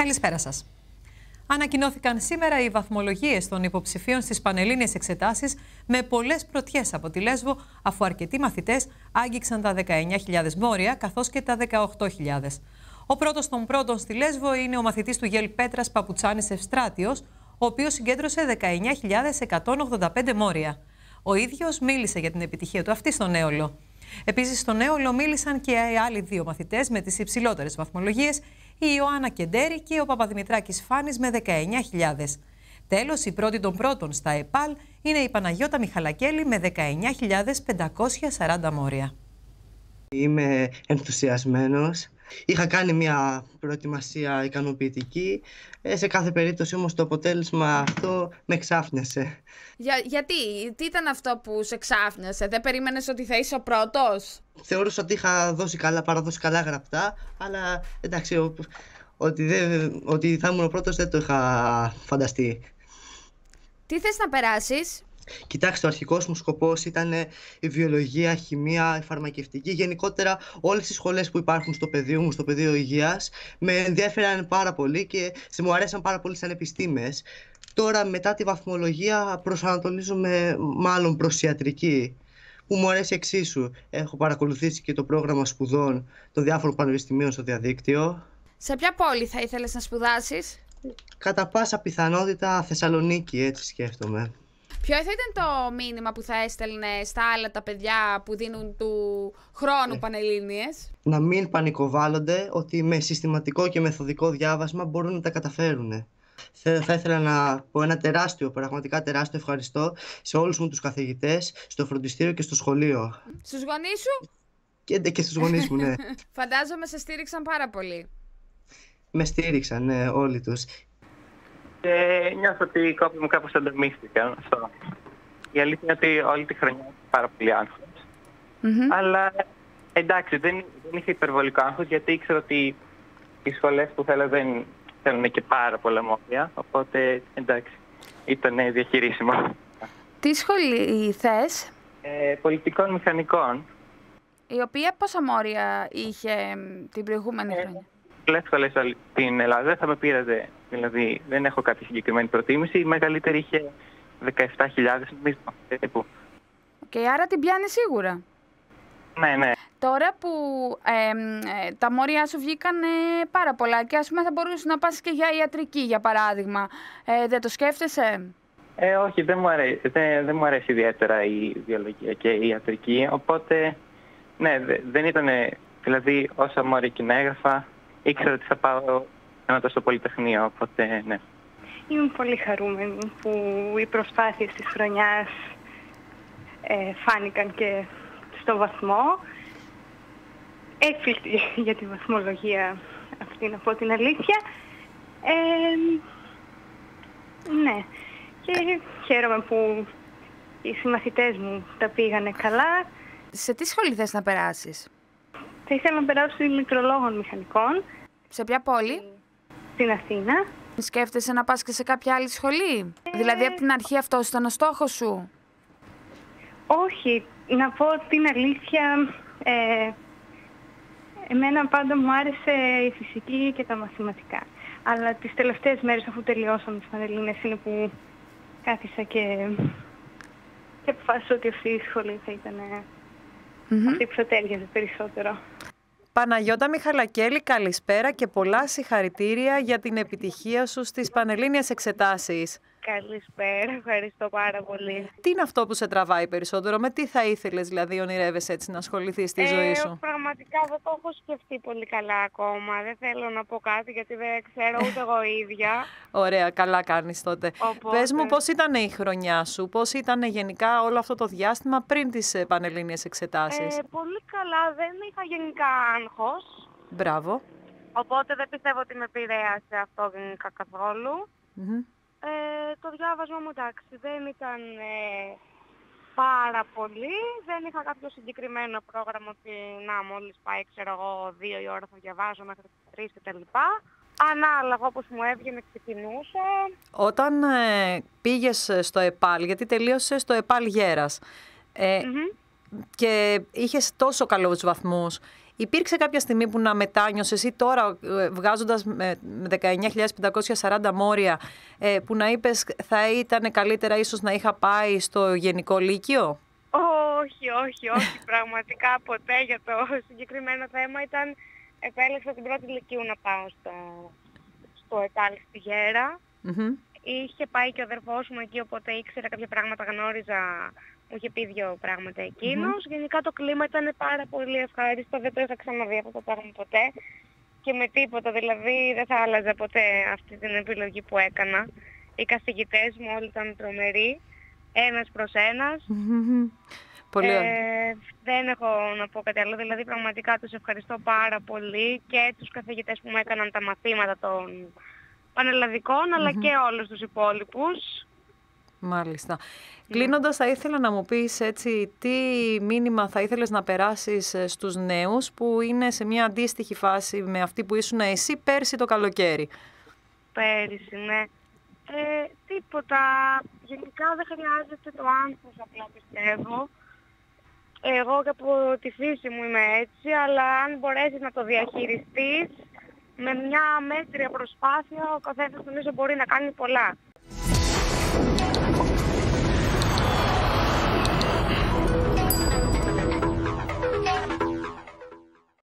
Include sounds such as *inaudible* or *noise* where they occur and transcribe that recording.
Καλησπέρα σας. Ανακοινώθηκαν σήμερα οι βαθμολογίες των υποψηφίων στις πανελλήνιες εξετάσεις με πολλές πρωτιές από τη Λέσβο, αφού αρκετοί μαθητές άγγιξαν τα 19.000 μόρια καθώς και τα 18.000. Ο πρώτος των πρώτων στη Λέσβο είναι ο μαθητής του Γελ Πέτρας Παπουτσάνης Ευστράτιος, ο οποίος συγκέντρωσε 19.185 μόρια. Ο ίδιος μίλησε για την επιτυχία του αυτή στον Έολο. Επίσης, στον Έολο μίλησαν και οι άλλοι δύο μαθητές με τις υψηλότερες βαθμολογίες, η Ιωάννα Κεντέρη και ο Παπαδημητράκης Φάνης με 19.000. Τέλος, η πρώτη των πρώτων στα ΕΠΑΛ είναι η Παναγιώτα Μιχαλακέλη με 19.540 μόρια. Είμαι ενθουσιασμένος Είχα κάνει μια προετοιμασία ικανοποιητική. Ε, σε κάθε περίπτωση όμως το αποτέλεσμα αυτό με εξάφνιασε. Για, γιατί, τι ήταν αυτό που σε εξάφνιασε, δεν περίμενες ότι θα είσαι ο πρώτος; Θεωρούσα ότι είχα δώσει καλά, παραδώσει καλά γραπτά, αλλά εντάξει, ότι, δεν, ότι θα ήμουν ο πρώτος δεν το είχα φανταστεί. Τι θες να περάσεις; Κοιτάξτε, ο αρχικός μου σκοπός ήταν η βιολογία, η χημεία, η φαρμακευτική. Γενικότερα, όλες οι σχολές που υπάρχουν στο πεδίο μου, στο πεδίο υγείας, με ενδιαφέραν πάρα πολύ και σε μου αρέσαν πάρα πολύ σαν επιστήμες. Τώρα, μετά τη βαθμολογία, προσανατολίζομαι μάλλον προς ιατρική που μου αρέσει εξίσου. Έχω παρακολουθήσει και το πρόγραμμα σπουδών των διάφορων πανεπιστημίων στο διαδίκτυο. Σε ποια πόλη θα ήθελες να σπουδάσεις; Κατά πάσα πιθανότητα Θεσσαλονίκη, έτσι σκέφτομαι. Ποιο θα ήταν το μήνυμα που θα έστελνε στα άλλα τα παιδιά που δίνουν του χρόνου ε, πανελλήνιες; Να μην πανικοβάλλονται ότι με συστηματικό και μεθοδικό διάβασμα μπορούν να τα καταφέρουν. Θα ήθελα να πω ένα τεράστιο, πραγματικά τεράστιο ευχαριστώ σε όλους μου τους καθηγητές, στο φροντιστήριο και στο σχολείο. Στους γονείς σου; Και, και στους γονείς μου, ναι. *laughs* Φαντάζομαι σε στήριξαν πάρα πολύ. Με στήριξαν, ναι, όλοι τους. Και νιώθω ότι οι κόποι μου κάπως ανταμίστηκαν αυτό. Η αλήθεια είναι ότι όλη τη χρονιά είχα πάρα πολύ Αλλά εντάξει, δεν, δεν είχα υπερβολικό άγχος γιατί ήξερα ότι οι σχολές που θέλω δεν θέλουν και πάρα πολλά μόρια. Οπότε εντάξει, ήταν διαχειρίσιμο. Τι σχολή θες; Ε, πολιτικών μηχανικών. Η οποία πόσα μόρια είχε την προηγούμενη ε, χρονιά; πολλές σχολές στην Ελλάδα θα με πείραζε. Δηλαδή δεν έχω κάποια συγκεκριμένη προτίμηση. Η μεγαλύτερη είχε 17.000 νομίζω. OK, okay, άρα την πιάνει σίγουρα. Ναι, ναι. Τώρα που ε, τα μόρια σου βγήκαν πάρα πολλά και ας πούμε θα μπορούσες να πας και για ιατρική για παράδειγμα. Ε, δεν το σκέφτεσαι; Ε, όχι, δεν μου, αρέσει, δεν, δεν μου αρέσει ιδιαίτερα η βιολογία και η ιατρική, οπότε ναι, δεν ήταν, δηλαδή όσα μόρια και να έγραφα, ήξερα ότι θα πάω ένα στο Πολυτεχνείο, οπότε ναι. Είμαι πολύ χαρούμενη που οι προσπάθειες της χρονιάς ε, φάνηκαν και στο βαθμό. Έκπληκτη *laughs* για τη βαθμολογία αυτή, να πω την αλήθεια. Ε, ναι, και χαίρομαι που οι συμμαθητές μου τα πήγανε καλά. Σε τι σχολή θες να περάσεις; Θα ήθελα να περάσω στην ηλεκτρολόγων μηχανικών. Σε ποια πόλη; Στην Αθήνα. Σκέφτεσαι να πας και σε κάποια άλλη σχολή; Ε... Δηλαδή από την αρχή αυτό ήταν ο στόχος σου; Όχι. Να πω την αλήθεια, ε, εμένα πάντα μου άρεσε η φυσική και τα μαθηματικά. Αλλά τις τελευταίες μέρες αφού τελειώσαμε τις Πανελλήνες είναι που κάθισα και, και αποφάσισα ότι αυτή η σχολή θα ήταν mm-hmm. αυτή που θα τέριαζε περισσότερο. Παναγιώτα Μιχαλακέλη, καλησπέρα και πολλά συγχαρητήρια για την επιτυχία σου στις Πανελλήνιες εξετάσεις. Καλησπέρα, ευχαριστώ πάρα πολύ. Τι είναι αυτό που σε τραβάει περισσότερο, με τι θα ήθελες δηλαδή ονειρεύεσαι έτσι να ασχοληθείς στη ζωή σου; Ε, πραγματικά δεν το έχω σκεφτεί πολύ καλά ακόμα. Δεν θέλω να πω κάτι γιατί δεν ξέρω ούτε εγώ ίδια. *laughs* Ωραία, καλά κάνεις τότε. Οπότε... Πες μου πώς ήταν η χρονιά σου, πώς ήταν γενικά όλο αυτό το διάστημα πριν τις ε, Πανελλήνιες εξετάσεις; Ε, πολύ καλά, δεν είχα γενικά άγχος. Μπράβο. Οπότε δεν πιστεύω ότι με επηρέασε αυτό γενικά καθόλου. Ε, το διάβασμα μου εντάξει δεν ήταν ε, πάρα πολύ. Δεν είχα κάποιο συγκεκριμένο πρόγραμμα ότι να μόλις πάει ξέρω εγώ δύο η ώρα θα διαβάζω μέχρι τις τρεις και τα λοιπά. Ανάλογα όπως μου έβγαινε ξεκινούσα. Όταν ε, πήγες στο ΕΠΑΛ, γιατί τελείωσες στο ΕΠΑΛ Γέρας ε, και είχες τόσο καλούς βαθμούς, Υπήρξε κάποια στιγμή που να μετάνιωσες ή τώρα ε, βγάζοντας με 19.540 μόρια ε, που να είπες θα ήταν καλύτερα ίσως να είχα πάει στο Γενικό Λύκειο; Όχι, όχι, όχι. *laughs* Πραγματικά ποτέ για το συγκεκριμένο θέμα ήταν επέλεξα την πρώτη Λυκείου να πάω στο, στο ΕΤΑΛ στη γερα Είχε πάει και ο αδερφός μου εκεί, οπότε ήξερα κάποια πράγματα, γνώριζα, μου είχε πει δύο πράγματα Γενικά το κλίμα ήταν πάρα πολύ ευχάριστο, δεν το είχα ξαναδεί αυτό το πράγμα ποτέ. Και με τίποτα, δηλαδή δεν θα άλλαζα ποτέ αυτή την επιλογή που έκανα. Οι καθηγητές μου όλοι ήταν τρομεροί, ένας προς ένας. Πολύ ε, δεν έχω να πω κάτι άλλο, δηλαδή πραγματικά τους ευχαριστώ πάρα πολύ και τους καθηγητές που μου έκαναν τα μαθήματα των πανελλαδικων αλλά και όλους τους υπόλοιπους. Μάλιστα. Ναι. Κλείνοντας, θα ήθελα να μου πεις έτσι, τι μήνυμα θα ήθελες να περάσεις ε, στους νέους που είναι σε μια αντίστοιχη φάση με αυτή που ήσουν εσύ πέρσι το καλοκαίρι; Πέρυσι, ναι. Ε, τίποτα. Γενικά δεν χρειάζεται το άνθρωπο απλά πιστεύω. Εγώ και από τη φύση μου είμαι έτσι, αλλά αν μπορέσεις να το διαχειριστείς, με μια μέτρια προσπάθεια ο καθένας νομίζω μπορεί να κάνει πολλά.